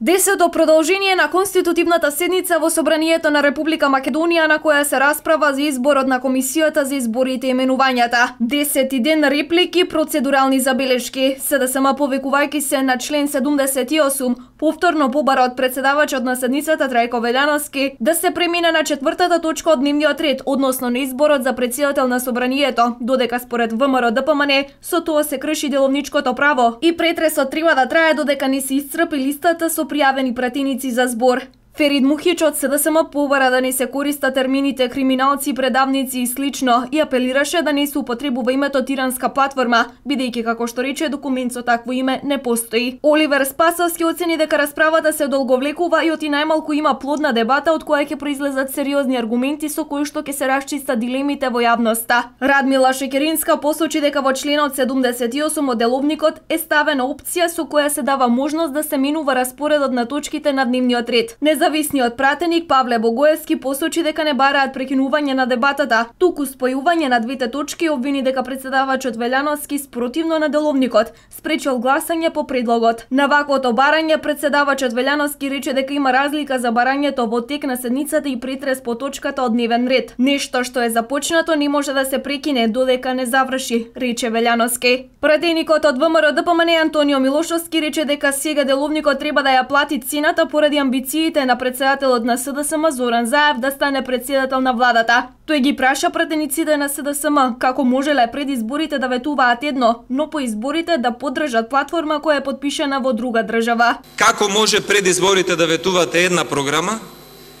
Десето продолжение на конститутивната седница во Собранието на Република Македонија на која се расправа за изборот на комисијата за изборите и именувањата. Десети ден реплики, процедурални забелешки, СДСМ повекувајќи се на член 78, повторно побара од председавачот на седницата Трајко Велјановски да се премине на четвртата точка од дневниот ред, односно на изборот за председател на Собранието, додека според ВМРО ДПМН со тоа се крши деловничкото право и претресот треба да трае додека не се исцрпи листата со пријавени пратеници за збор. Ферид Мухич од СДСМ побара да не се користа термините криминалци, предавници и слично и апелираше да не се употребува името тиранска платформа, бидејќи како што рече документ со такво име не постои. Оливер Спасовски оцени дека расправата се долговлекува и оти најмалку има плодна дебата од која ќе произлезат сериозни аргументи со кои што ќе се расчиста дилемите во јавноста. Радмила Шекеринска посочи дека во членот 78 од деловникот е ставена опција со која се дава можност да се минува распоредот на точките на дневниот ред. Не Независниот пратеник Павле Богоевски посочи дека не бараат прекинување на дебатата, туку спојување на двете точки обвини дека председавачот Велјановски спротивно на деловникот спречил гласање по предлогот. На ваквото барање председавачот Велјановски рече дека има разлика за барањето во тек на седницата и претрес по точката од дневен ред. Нешто што е започнато не може да се прекине додека не заврши, рече Велјановски. Пратеникот од ВМРО ДПМН Антонио Милошовски рече дека сега деловникот треба да ја плати цената поради амбициите на председателот на СДСМ Зоран Заев да стане председател на владата. Тој ги праша пратениците на СДСМ како можеле пред изборите да ветуваат едно, но по изборите да поддржат платформа која е подпишана во друга држава. Како може пред изборите да ветувате една програма,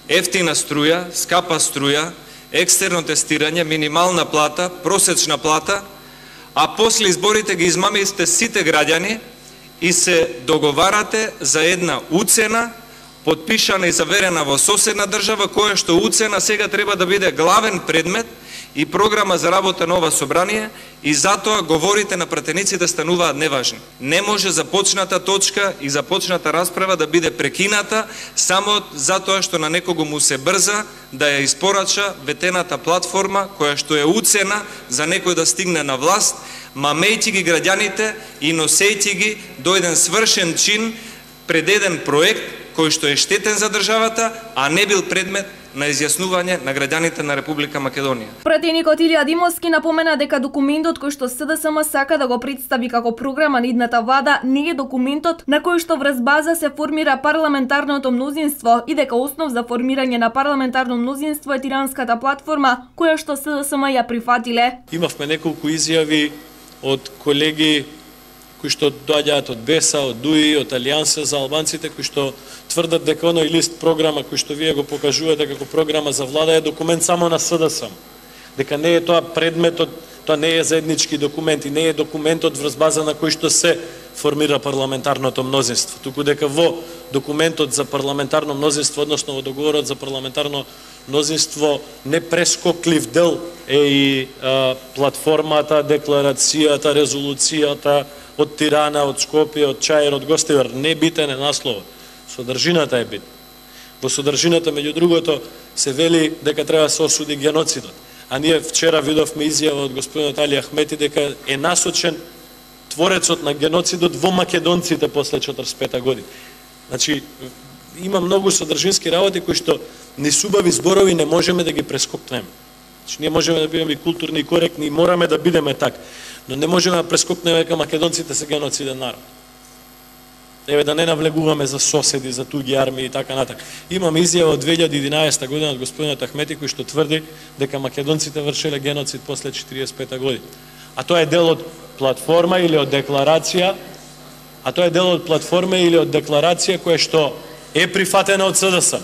ефтина струја, скапа струја, екстерно тестирање, минимална плата, просечна плата, а после изборите ги измамите сите граѓани и се договарате за една уцена подпишана и заверена во соседна држава, која што уцена сега треба да биде главен предмет и програма за работа на ова собрание и затоа говорите на пратениците да стануваат неважни. Не може започната точка и започната расправа да биде прекината само затоа што на некого му се брза да ја испорача ветената платформа која што е уцена за некој да стигне на власт, мамејќи ги граѓаните и носејќи ги до еден свршен чин пред еден проект кој што е штетен за државата, а не бил предмет на изјаснување на граѓаните на Република Македонија. Пратеникот Илија Димовски напомена дека документот кој што СДСМ сака да го представи како програма на идната влада не е документот на кој што врз база се формира парламентарното мнозинство и дека основ за формирање на парламентарно мнозинство е тиранската платформа која што СДСМ ја прифатиле. Имавме неколку изјави од колеги кои што доаѓаат од БЕСА, од ДУИ, од Алијанса за албанците, кои што тврдат дека оној лист програма кој што вие го покажувате како програма за влада е документ само на СДСМ. Дека не е тоа предметот, тоа не е заеднички документ и не е документот врз база на кој што се формира парламентарното мнозинство, туку дека во документот за парламентарно мнозинство, односно во договорот за парламентарно мнозинство, не прескоклив дел е и а, платформата, декларацијата, резолуцијата, од Тирана, од Скопје, од Чаир, од Гостивар, не битен е насловот. Содржината е бит. Во содржината, меѓу другото, се вели дека треба да се осуди геноцидот. А ние вчера видовме изјава од господинот Али Ахмети дека е насочен творецот на геноцидот во македонците после 45 година. Значи, има многу содржински работи кои што не субави зборови не можеме да ги прескокнеме. Значи, ние можеме да бидеме културни и коректни и мораме да бидеме так, Но не можеме да прескокнеме дека македонците се геноциден народ. Еве да не навлегуваме за соседи, за туѓи армии и така натак. Имам изјава од 2011 година од господинот Ахмети кој што тврди дека македонците вршеле геноцид после 45 година. А тоа е дел од платформа или од декларација, а тоа е дел од платформа или од декларација која што е прифатена од СДС.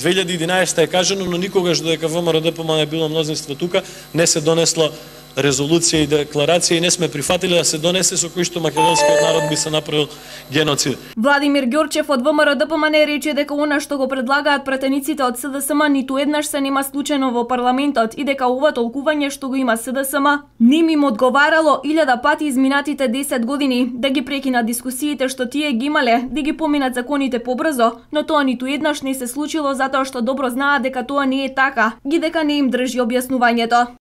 2011 е кажано, но никогаш додека ВМРО не било мнозинство тука, не се донесло резолуција и декларација и не сме прифатили да се донесе со кои што македонскиот народ би се направил геноцид. Владимир Ѓорчев од ВМРО ДПМН рече дека она што го предлагаат претениците од СДСМ ниту еднаш се нема случено во парламентот и дека ова толкување што го има СДСМ ним им одговарало илјада пати изминатите 10 години да ги прекинат дискусиите што тие ги имале, да ги поминат законите побрзо, но тоа ниту еднаш не се случило затоа што добро знаат дека тоа не е така, ги дека не им држи објаснувањето.